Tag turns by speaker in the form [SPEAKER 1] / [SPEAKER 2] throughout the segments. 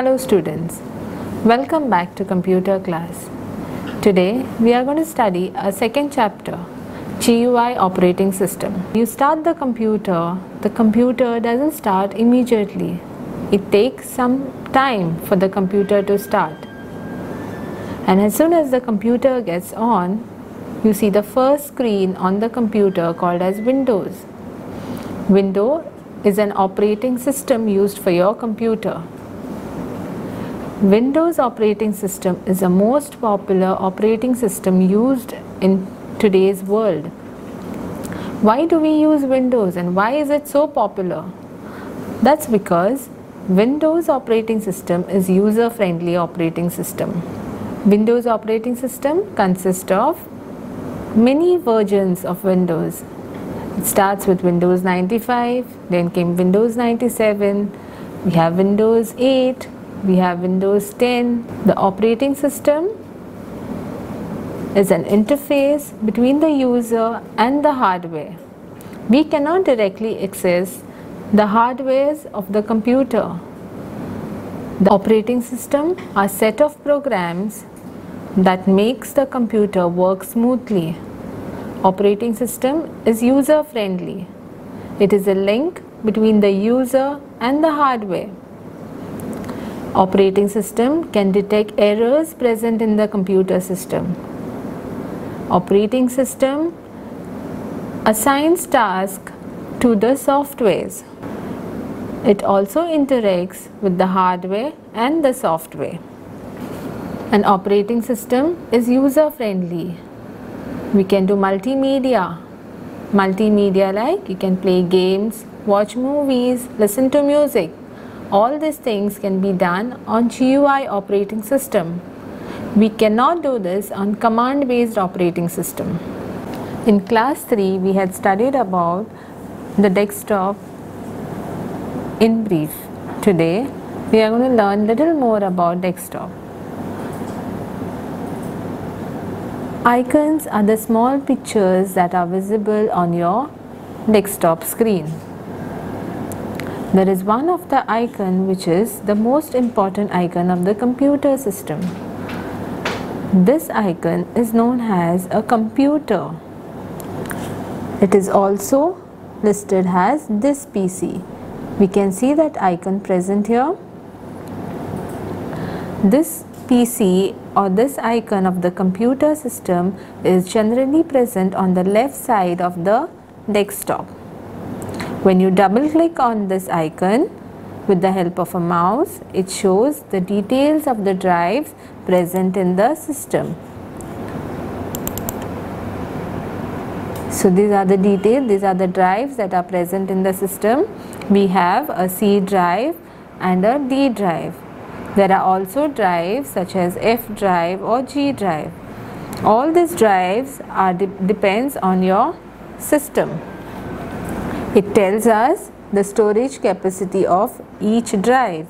[SPEAKER 1] Hello students, welcome back to computer class. Today we are going to study a second chapter GUI operating system. You start the computer, the computer doesn't start immediately. It takes some time for the computer to start. And as soon as the computer gets on, you see the first screen on the computer called as Windows. Window is an operating system used for your computer. Windows operating system is the most popular operating system used in today's world. Why do we use Windows and why is it so popular? That's because Windows operating system is user friendly operating system. Windows operating system consists of many versions of Windows. It starts with Windows 95, then came Windows 97, we have Windows 8, we have Windows 10. The operating system is an interface between the user and the hardware. We cannot directly access the hardwares of the computer. The operating system are set of programs that makes the computer work smoothly. Operating system is user friendly. It is a link between the user and the hardware. Operating system can detect errors present in the computer system. Operating system assigns tasks to the softwares. It also interacts with the hardware and the software. An operating system is user friendly. We can do multimedia. Multimedia like you can play games, watch movies, listen to music. All these things can be done on GUI operating system. We cannot do this on command based operating system. In class 3 we had studied about the desktop in brief. Today we are going to learn little more about desktop. Icons are the small pictures that are visible on your desktop screen. There is one of the icon which is the most important icon of the computer system. This icon is known as a computer. It is also listed as this PC. We can see that icon present here. This PC or this icon of the computer system is generally present on the left side of the desktop. When you double click on this icon with the help of a mouse, it shows the details of the drives present in the system. So these are the details, these are the drives that are present in the system. We have a C drive and a D drive. There are also drives such as F drive or G drive. All these drives are de depends on your system. It tells us the storage capacity of each drive.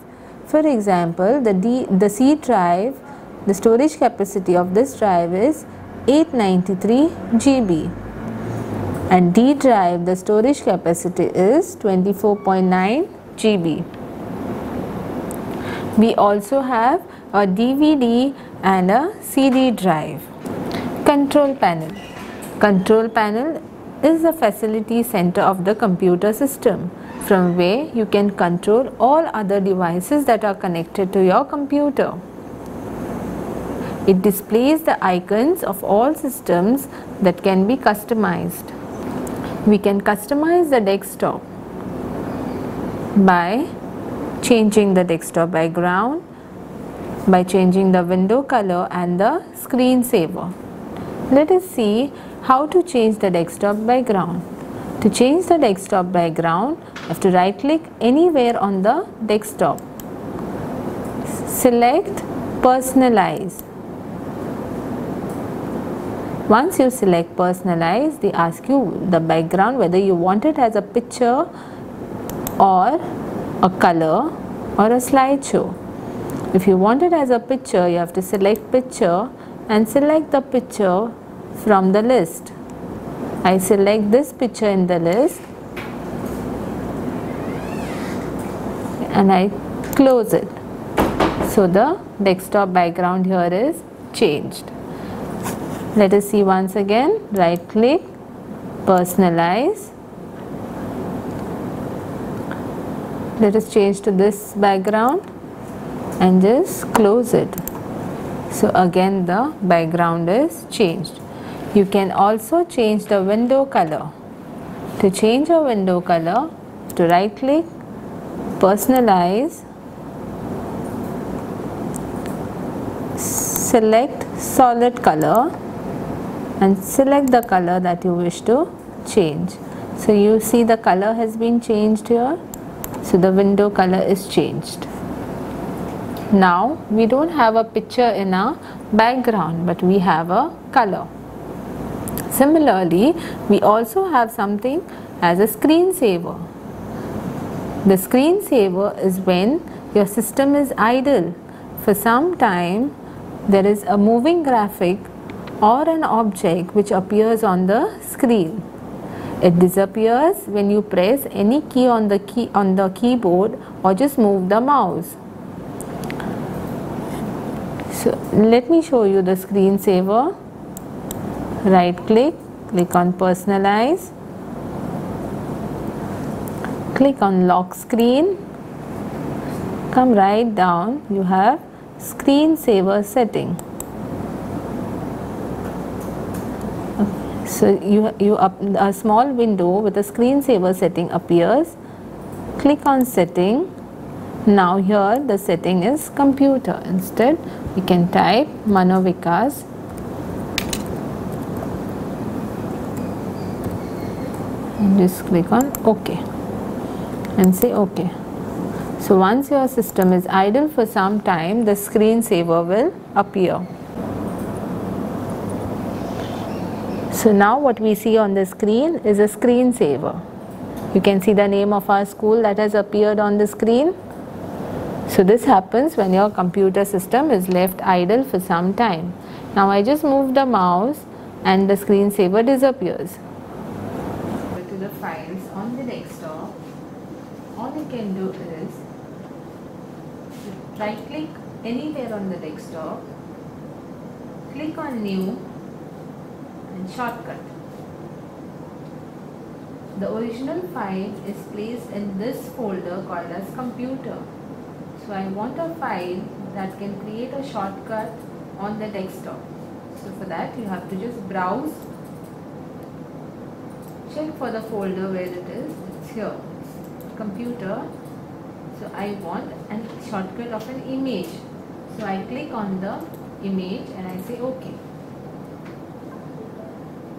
[SPEAKER 1] For example, the, D, the C drive, the storage capacity of this drive is 893 GB and D drive, the storage capacity is 24.9 GB. We also have a DVD and a CD drive. Control panel. Control panel is the facility center of the computer system from where you can control all other devices that are connected to your computer. It displays the icons of all systems that can be customized. We can customize the desktop by changing the desktop background, by changing the window color and the screensaver. Let us see how to change the desktop background. To change the desktop background, you have to right click anywhere on the desktop. Select personalize. Once you select personalize, they ask you the background whether you want it as a picture or a color or a slideshow. If you want it as a picture, you have to select picture and select the picture from the list. I select this picture in the list and I close it. So the desktop background here is changed. Let us see once again, right click, personalize. Let us change to this background and just close it. So again the background is changed. You can also change the window color. To change a window color, to right click, personalize, select solid color and select the color that you wish to change. So you see the color has been changed here. So the window color is changed. Now we don't have a picture in our background but we have a color. Similarly, we also have something as a screensaver. The screensaver is when your system is idle. For some time, there is a moving graphic or an object which appears on the screen. It disappears when you press any key on the key on the keyboard or just move the mouse. So let me show you the screensaver. Right click, click on personalize, click on lock screen, come right down, you have screen saver setting. So you, you up, a small window with a screen saver setting appears. Click on setting. Now here the setting is computer. Instead you can type Manovikas just click on OK and say OK. So once your system is idle for some time, the screensaver will appear. So now what we see on the screen is a screensaver. You can see the name of our school that has appeared on the screen. So this happens when your computer system is left idle for some time. Now I just move the mouse and the screensaver disappears. Files on the desktop, all you can do is right click anywhere on the desktop, click on new and shortcut. The original file is placed in this folder called as computer. So I want a file that can create a shortcut on the desktop. So for that you have to just browse, check for the folder where it is, it's here, computer. So I want a shortcut of an image. So I click on the image and I say OK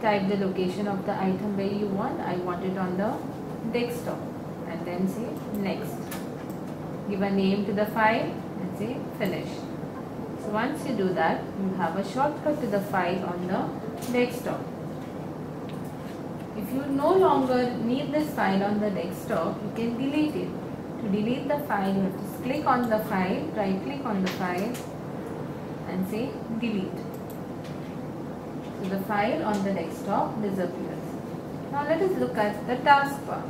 [SPEAKER 1] type the location of the item where you want. I want it on the desktop and then say next. Give a name to the file and say finish. So once you do that, you have a shortcut to the file on the desktop. You no longer need this file on the desktop, you can delete it. To delete the file, you to click on the file, right click on the file and say delete. So the file on the desktop disappears. Now let us look at the taskbar.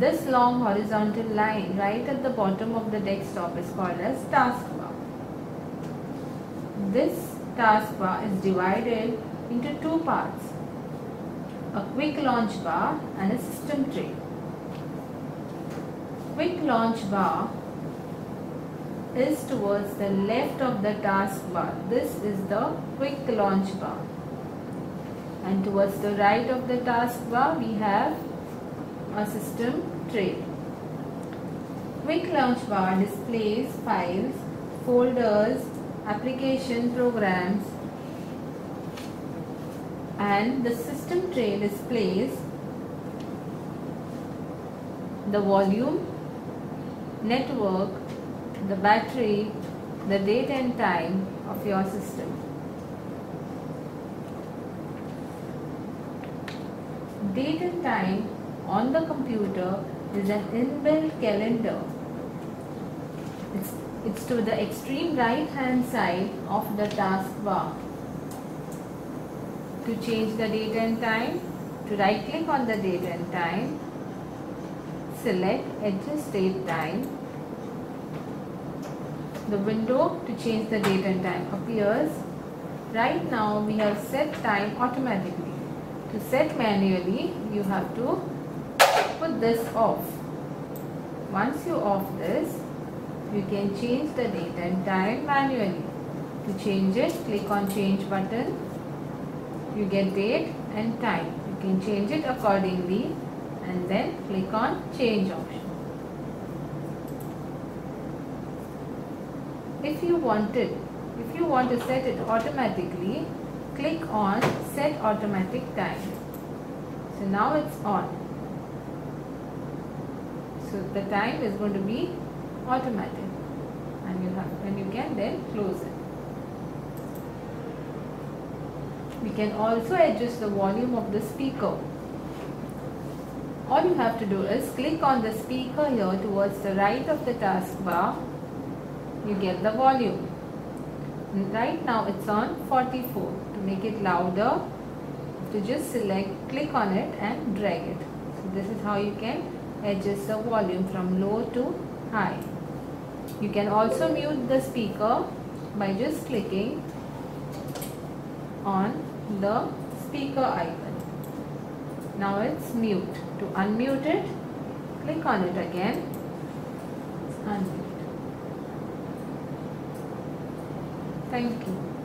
[SPEAKER 1] This long horizontal line right at the bottom of the desktop is called as taskbar. This taskbar is divided into two parts. A quick launch bar and a system tray. Quick launch bar is towards the left of the taskbar. This is the quick launch bar and towards the right of the taskbar we have a system tray. Quick Launch Bar displays files, folders, application programs and the system tray displays the volume, network, the battery, the date and time of your system. date and time on the computer is an inbuilt calendar. It's, it's to the extreme right hand side of the taskbar. To change the date and time, to right click on the date and time, select adjust date time. the window to change the date and time appears. Right now we have set time automatically. To set manually you have to put this off. Once you off this you can change the date and time manually. To change it click on change button. You get date and time. You can change it accordingly and then click on change option. if you wanted if you want to set it automatically click on set automatic time so now it's on so the time is going to be automatic and you have and you can then close it we can also adjust the volume of the speaker all you have to do is click on the speaker here towards the right of the taskbar you get the volume. Right now it's on 44. To make it louder, to just select, click on it and drag it. So this is how you can adjust the volume from low to high. You can also mute the speaker by just clicking on the speaker icon. Now it's mute. To unmute it, click on it again. Unmute. Thank you.